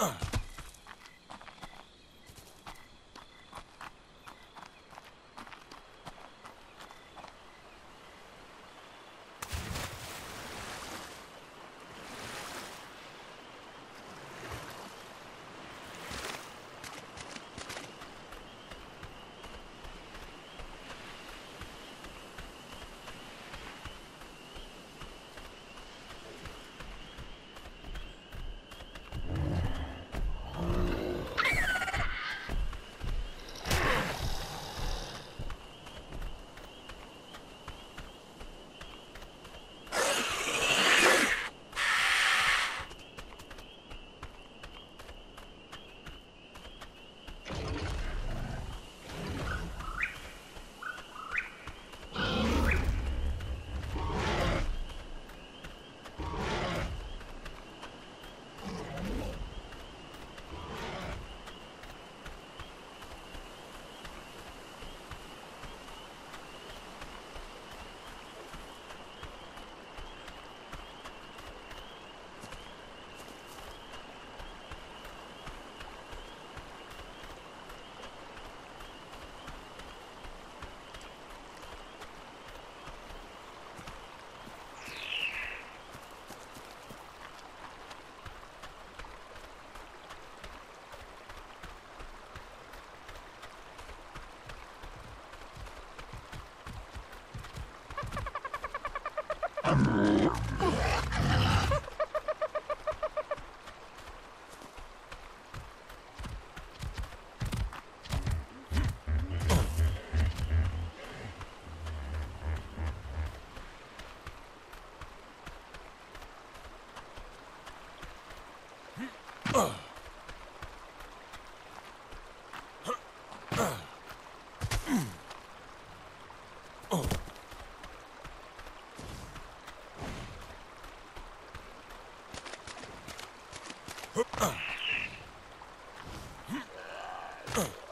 Ugh. Oh.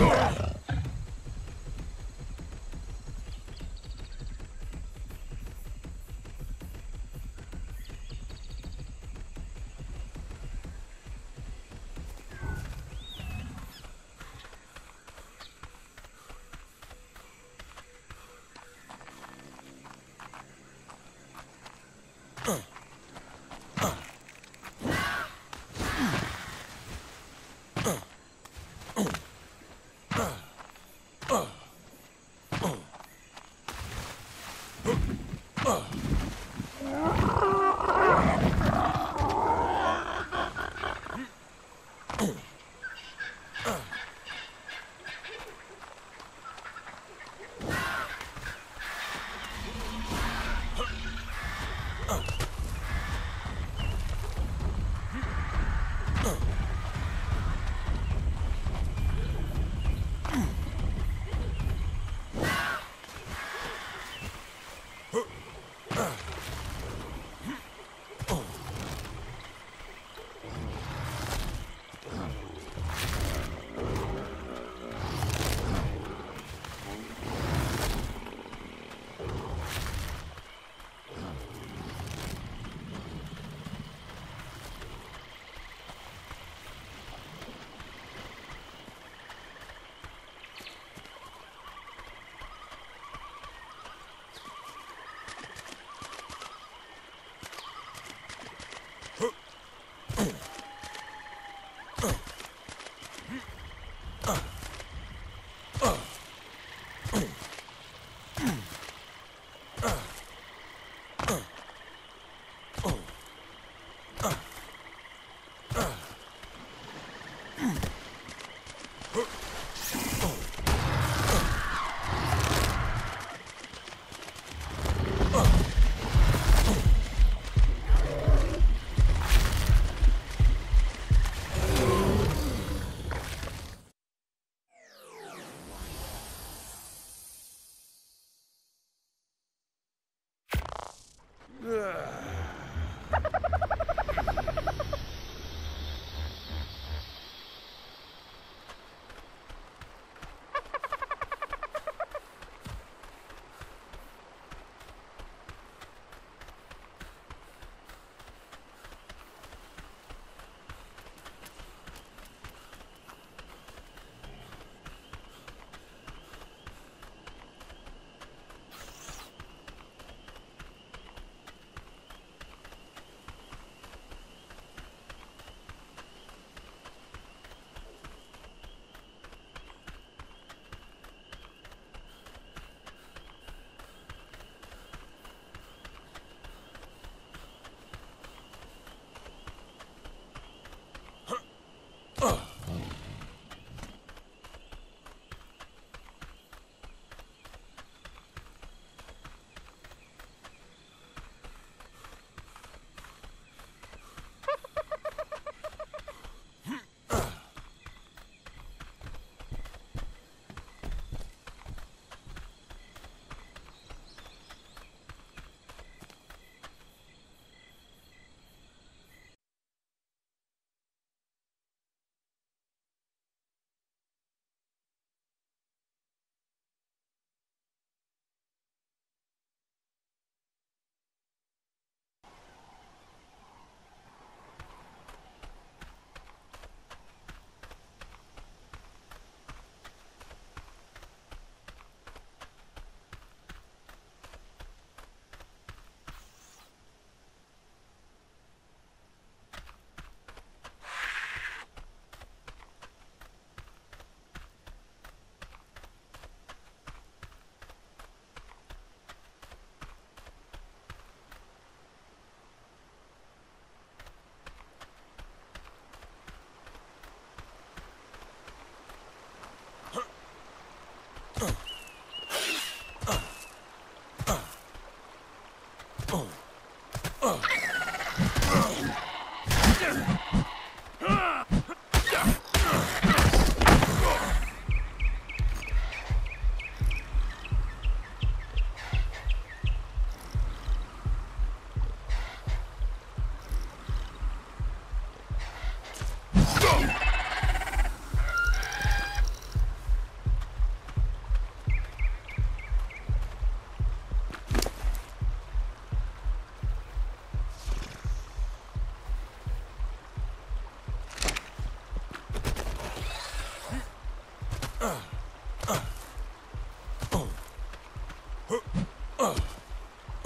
Ugh.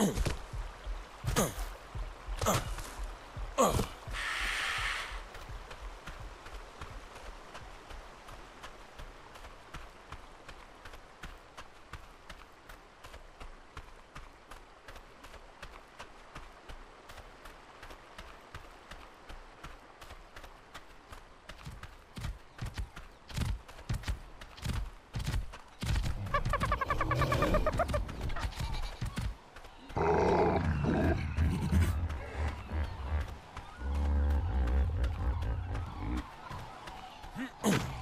Oh. Uh.